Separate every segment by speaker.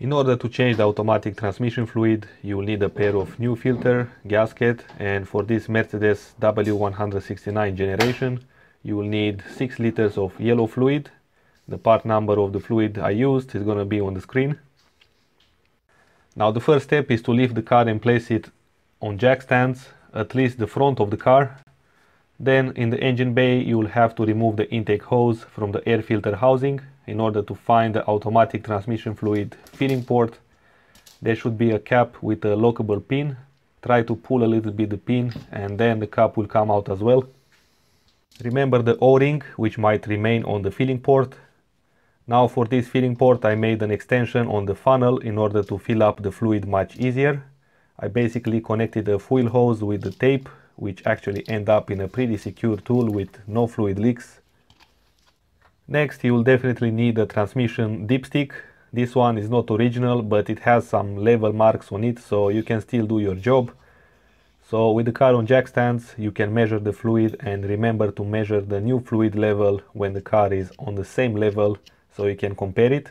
Speaker 1: In order to change the automatic transmission fluid, you will need a pair of new filter, gasket, and for this Mercedes W169 generation, you will need 6 liters of yellow fluid. The part number of the fluid I used is going to be on the screen. Now the first step is to lift the car and place it on jack stands, at least the front of the car. Then in the engine bay you will have to remove the intake hose from the air filter housing in order to find the automatic transmission fluid filling port. There should be a cap with a lockable pin. Try to pull a little bit the pin and then the cap will come out as well. Remember the O-ring which might remain on the filling port. Now for this filling port I made an extension on the funnel in order to fill up the fluid much easier. I basically connected a fuel hose with the tape which actually end up in a pretty secure tool with no fluid leaks. Next you will definitely need a transmission dipstick. This one is not original but it has some level marks on it so you can still do your job. So with the car on jack stands you can measure the fluid and remember to measure the new fluid level when the car is on the same level so you can compare it.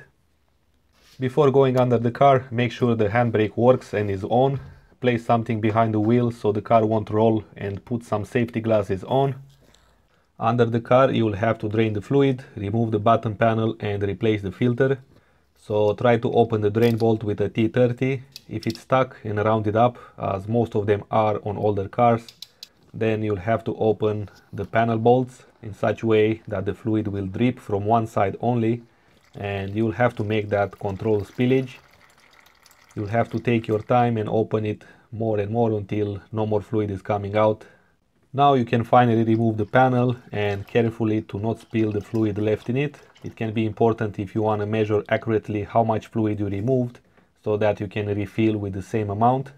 Speaker 1: Before going under the car make sure the handbrake works and is on place something behind the wheel so the car won't roll and put some safety glasses on. Under the car you will have to drain the fluid, remove the bottom panel and replace the filter. So try to open the drain bolt with a T30. If it's stuck and round it up, as most of them are on older cars, then you'll have to open the panel bolts in such way that the fluid will drip from one side only and you'll have to make that control spillage You'll have to take your time and open it more and more until no more fluid is coming out. Now you can finally remove the panel and carefully to not spill the fluid left in it. It can be important if you want to measure accurately how much fluid you removed so that you can refill with the same amount.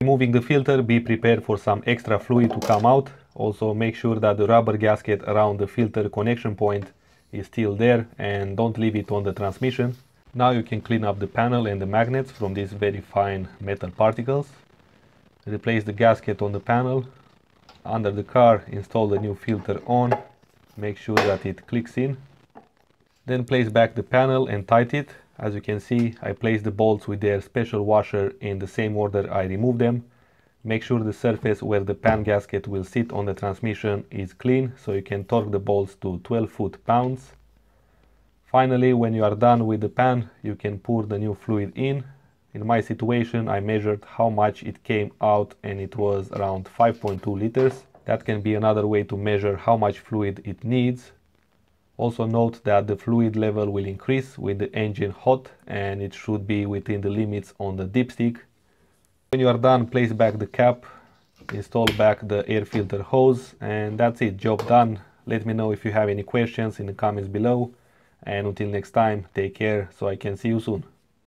Speaker 1: Removing the filter, be prepared for some extra fluid to come out. Also make sure that the rubber gasket around the filter connection point is still there and don't leave it on the transmission. Now you can clean up the panel and the magnets from these very fine metal particles. Replace the gasket on the panel. Under the car install the new filter on. Make sure that it clicks in. Then place back the panel and tighten it. As you can see I place the bolts with their special washer in the same order I remove them. Make sure the surface where the pan gasket will sit on the transmission is clean so you can torque the bolts to 12 foot-pounds. Finally, when you are done with the pan, you can pour the new fluid in. In my situation, I measured how much it came out and it was around 5.2 liters. That can be another way to measure how much fluid it needs. Also note that the fluid level will increase with the engine hot and it should be within the limits on the dipstick. When you are done, place back the cap, install back the air filter hose and that's it, job done. Let me know if you have any questions in the comments below. And until next time, take care so I can see you soon.